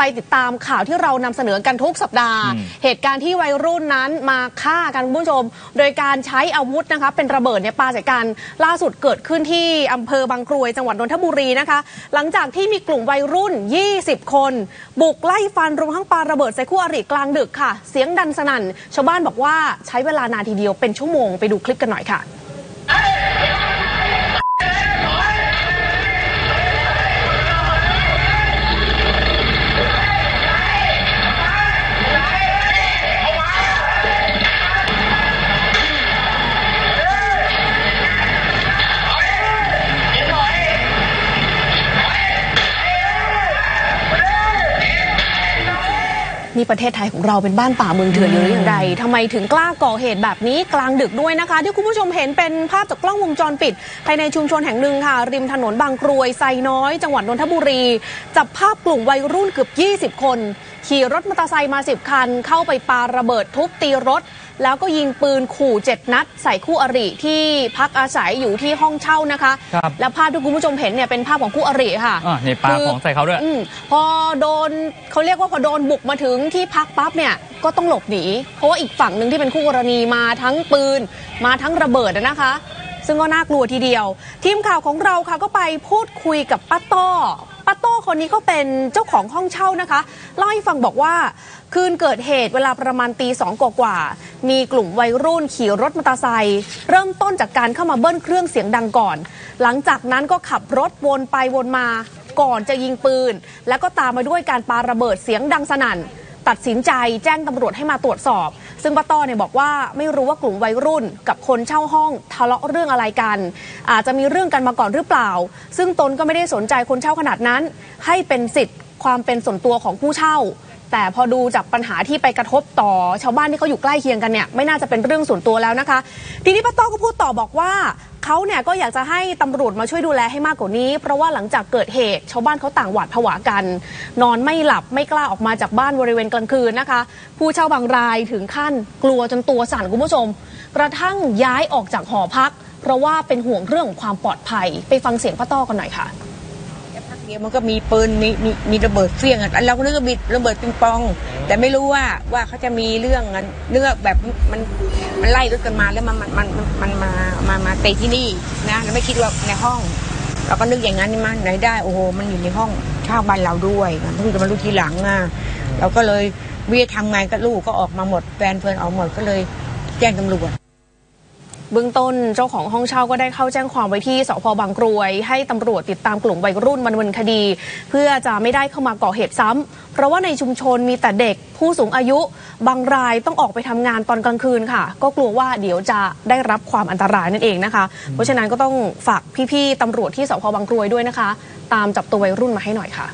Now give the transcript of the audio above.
ไปติดตามข่าวที่เรานำเสนอกันทุกสัปดาห์อืมเหตุการณ์ที่วัยรุ่นนั้นมาฆ่ากันคุณผู้ชม โดยการใช้อาวุธนะคะเป็นระเบิดเนี่ยปาใส่กันล่าสุดเกิดขึ้นที่อำเภอบางกรวยจังหวัดนนทบุรีนะคะ หลังจากที่มีกลุ่มวัยรุ่น 20 คน บุกไล่ฟันรวมทั้งปาระเบิดใส่คู่อริกลางดึกค่ะ เสียงดังสนั่น ชาวบ้านบอกว่าใช้เวลานานทีเดียวเป็นชั่วโมงไปดูคลิปกันหน่อยค่ะ นี่ประเทศไทยของเราเป็นบ้านป่าเมืองเถื่อนอยู่หรืออย่างไรทำไมถึงกล้าก่อเหตุแบบนี้กลางดึกด้วยนะคะ ที่คุณผู้ชมเห็นเป็นภาพจากกล้องวงจรปิด ภายในชุมชนแห่งหนึ่งค่ะ ริมถนนบางกรวยไซน้อย จังหวัดนนทบุรี จับภาพกลุ่มวัยรุ่นเกือบ 20 คน ขี่รถมอเตอร์ไซค์มา 10 คัน เข้าไปปาระเบิดทุบตีรถ แล้วก็ยิงปืนขู่ 7 นัด ใส่คู่อริที่พักอาศัยอยู่ที่ห้องเช่านะคะ ครับและภาพที่คุณผู้ชมเห็นเนี่ยเป็นภาพของคู่อริค่ะอะนี่ปาคือของใส่เขาด้วย อืมพอโดนเขาเรียกว่าพอโดนบุกมาถึงที่พักปั๊บเนี่ยก็ต้องหลบหนี เพราะว่าอีกฝั่งหนึ่งที่เป็นคู่กรณีมาทั้งปืน มาทั้งระเบิดอะนะคะ ซึ่งก็น่ากลัวทีเดียว ทีมข่าวของเราค่ะก็ไปพูดคุยกับป้าต้อป้าต้อ คนนี้ก็เป็นเจ้าของห้องเช่านะคะ เล่าให้ฟังบอกว่า คืนเกิดเหตุเวลาประมาณตีสองกว่าๆมีกลุ่มวัยรุ่นขี่รถมอเตอร์ไซค์เริ่มต้นจากการเข้ามาเบิ้ลเครื่องเสียงดังก่อน หลังจากนั้นก็ขับรถวนไปวนมาก่อนจะยิงปืน แล้วก็ตามมาด้วยการปาระเบิดเสียงดังสนั่น ตัดสินใจแจ้งตำรวจให้มาตรวจสอบ ซึ่งป้าต้อเนี่ยบอกว่าไม่รู้ว่ากลุ่มวัยรุ่นกับคนเช่าห้องทะเลาะเรื่องอะไรกัน อาจจะมีเรื่องกันมาก่อนหรือเปล่า ซึ่งตนก็ไม่ได้สนใจคนเช่าขนาดนั้น ให้เป็นสิทธิ์ความเป็นส่วนตัวของผู้เช่า แต่พอดูจากปัญหาที่ไปกระทบต่อชาวบ้านที่เขาอยู่ใกล้เคียงกันเนี่ยไม่น่าจะเป็นเรื่องส่วนตัวแล้วนะคะ ทีนี้ป้าต้อก็พูดต่อบอกว่า เขาเนี่ยก็อยากจะให้ตำรวจมาช่วยดูแลให้มากกว่านี้ เพราะว่าหลังจากเกิดเหตุ ชาวบ้านเขาต่างหวาดผวากัน นอนไม่หลับไม่กล้าออกมาจากบ้านบริเวณกลางคืนนะคะ ผู้เช่าบางรายถึงขั้นกลัวจนตัวสั่นคุณผู้ชม กระทั่งย้ายออกจากหอพัก เพราะว่าเป็นห่วงเรื่องของความปลอดภัย ไปฟังเสียงป้าต้อกันหน่อยค่ะ พักเดียวมันก็มีปืนมีมีมีระเบิดเฟี้ยงอะเราก็นึกว่ามีระเบิดปิงปอง แต่ไม่รู้ว่าว่าเขาจะมีเรื่องกันเรื่องแบบมันมันไล่รถกันมาแล้วมันมันมันมันมามามาเตะที่นี่นะเราไม่คิดว่าในห้อง เราก็นึกอย่างนั้นนี่มันไหนได้โอ้โหมันอยู่ในห้องเช่าบ้านเราด้วยมันเพิ่งจะมารู้ทีหลังอะเราก็เลยเวียทำไงก็ลูกก็ออกมาหมดแฟนเพื่อนออกหมดก็เลยแจ้งตำรวจ เบื้องต้นเจ้าของห้องเช่าก็ได้เข้าแจ้งความไว้ที่สพบางกรวย ให้ตำรวจติดตามกลุ่มวัยรุ่นมาดำเนินคดี เพื่อจะไม่ได้เข้ามาก่อเหตุซ้ำเพราะว่าในชุมชนมีแต่เด็กผู้สูงอายุ บางรายต้องออกไปทำงานตอนกลางคืนค่ะ ก็กลัวว่าเดี๋ยวจะได้รับความอันตรายนั่นเองนะคะ เพราะฉะนั้นก็ต้องฝากพี่ๆตำรวจที่สพบางกรวยด้วยนะคะ ตามจับตัววัยรุ่นมาให้หน่อยค่ะ